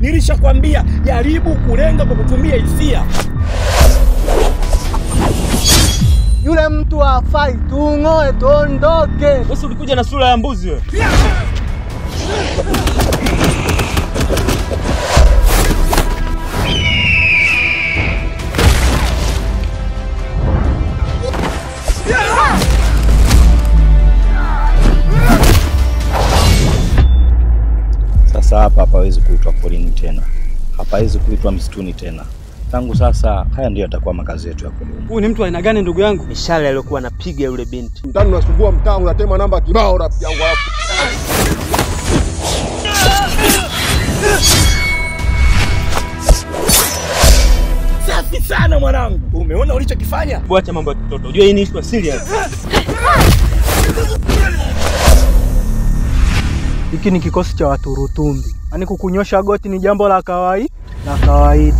Nilishakwambia jaribu kulenga kwa kutumia hisia. Yule mtu hafai, tung'oe tuondoke. Wewe ulikuja na sura ya mbuzi wewe. Hapawezi kuitwa porini tena, hapawezi kuitwa msituni tena. Tangu sasa haya ndiyo yatakuwa makazi yetu ya kudumu. Huyu ni mtu aina gani ndugu yangu? Mishale aliyokuwa anapiga yule binti. Mtani unasumbua mtaa, unatema namba kibao rafiki yangu hapo. Safi sana mwanangu, umeona ulichokifanya? Bwacha mambo ya kitoto. Unajua hii ni issue serious. Hiki ni kikosi cha waturutumbi, yaani kukunyosha goti ni jambo la kawaida la kawaida.